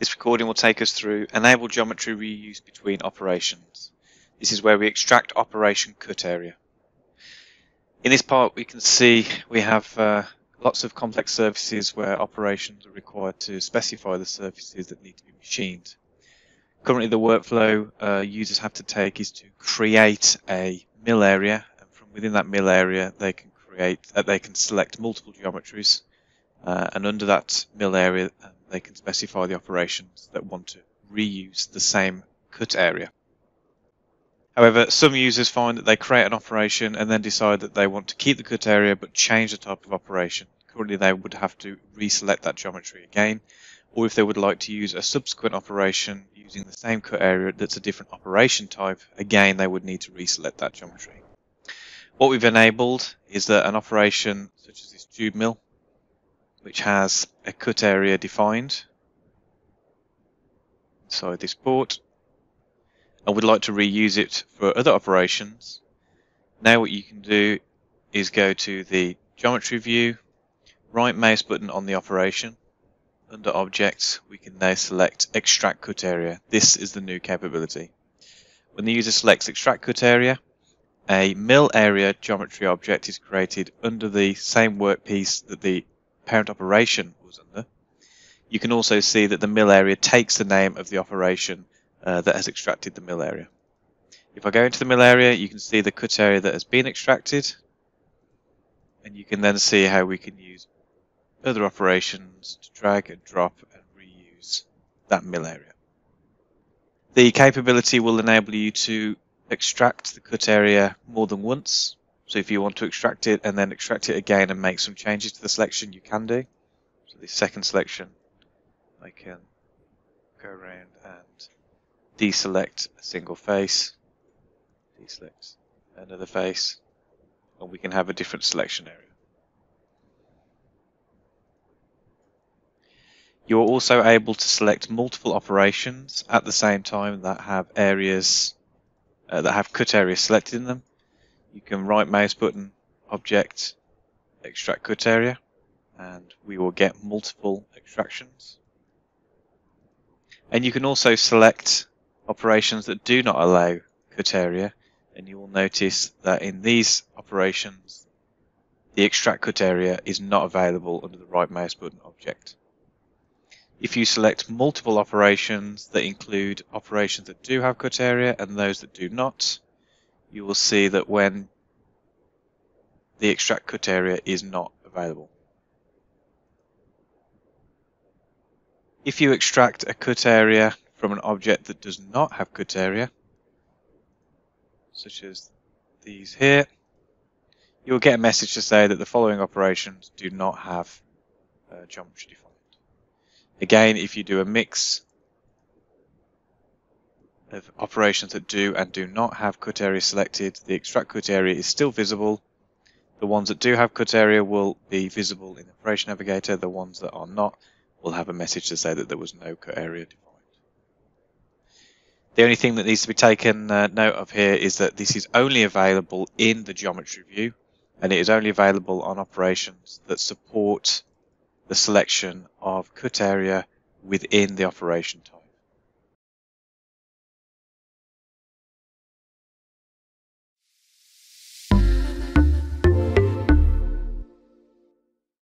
This recording will take us through enable geometry reuse between operations. This is where we extract operation cut area. In this part we can see we have uh, lots of complex surfaces where operations are required to specify the surfaces that need to be machined. Currently the workflow uh, users have to take is to create a mill area and from within that mill area they can create uh, they can select multiple geometries uh, and under that mill area they can specify the operations that want to reuse the same cut area. However, some users find that they create an operation and then decide that they want to keep the cut area but change the type of operation. Currently they would have to reselect that geometry again or if they would like to use a subsequent operation using the same cut area that's a different operation type, again they would need to reselect that geometry. What we've enabled is that an operation such as this tube mill which has a cut area defined inside this port and would like to reuse it for other operations. Now what you can do is go to the geometry view, right mouse button on the operation. Under objects we can now select extract cut area. This is the new capability. When the user selects extract cut area, a mill area geometry object is created under the same workpiece that the parent operation was under, you can also see that the mill area takes the name of the operation uh, that has extracted the mill area. If I go into the mill area, you can see the cut area that has been extracted, and you can then see how we can use other operations to drag and drop and reuse that mill area. The capability will enable you to extract the cut area more than once so if you want to extract it and then extract it again and make some changes to the selection, you can do. So the second selection, I can go around and deselect a single face, deselect another face, and we can have a different selection area. You're also able to select multiple operations at the same time that have areas uh, that have cut areas selected in them you can right mouse button object extract cut area and we will get multiple extractions. And you can also select operations that do not allow cut area and you will notice that in these operations the extract cut area is not available under the right mouse button object. If you select multiple operations that include operations that do have cut area and those that do not, you will see that when the extract cut area is not available. If you extract a cut area from an object that does not have cut area, such as these here, you'll get a message to say that the following operations do not have uh, geometry defined. Again, if you do a mix of operations that do and do not have cut area selected, the extract cut area is still visible. The ones that do have cut area will be visible in the Operation Navigator. The ones that are not will have a message to say that there was no cut area defined. The only thing that needs to be taken uh, note of here is that this is only available in the geometry view and it is only available on operations that support the selection of cut area within the operation type.